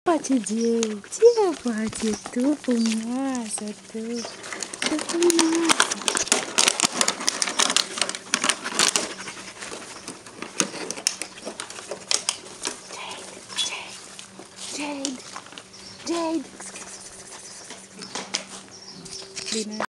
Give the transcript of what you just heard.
Apa Jade? Siapa Jade tuh penguasa tuh? Tuh penguasa. Jade, Jade, Jade. Dina.